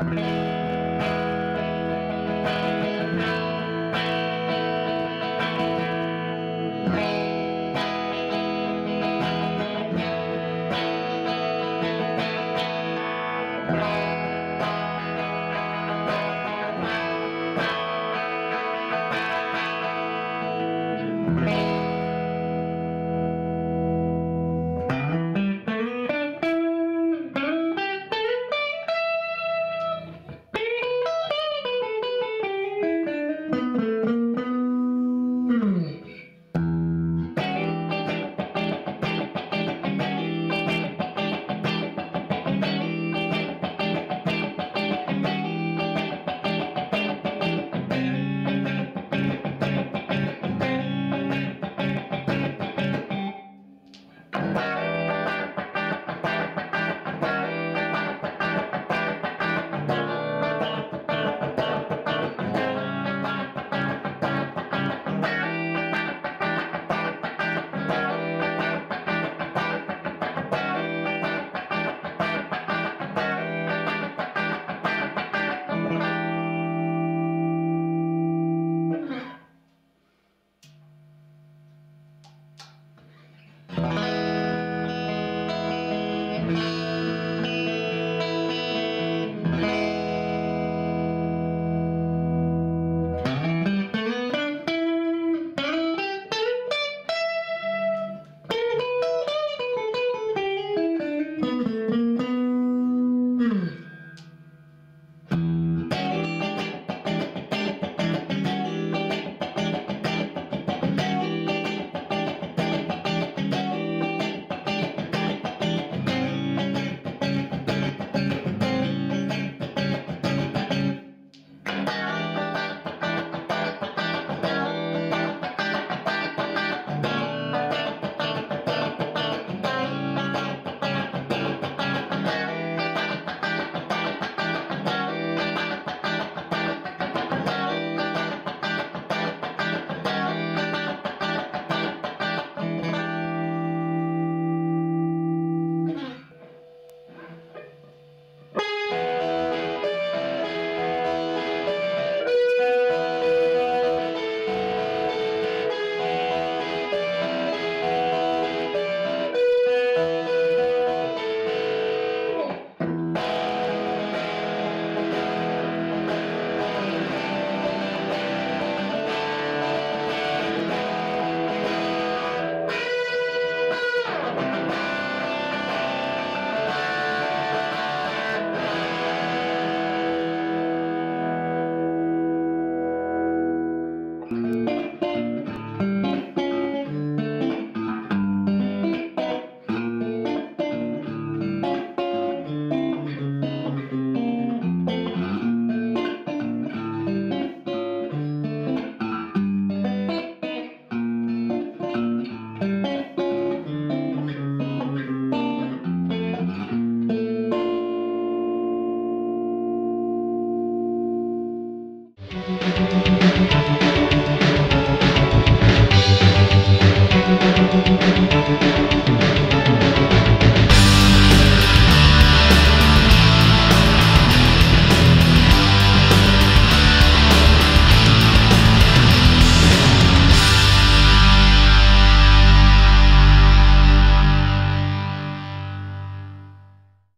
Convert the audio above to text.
Amen.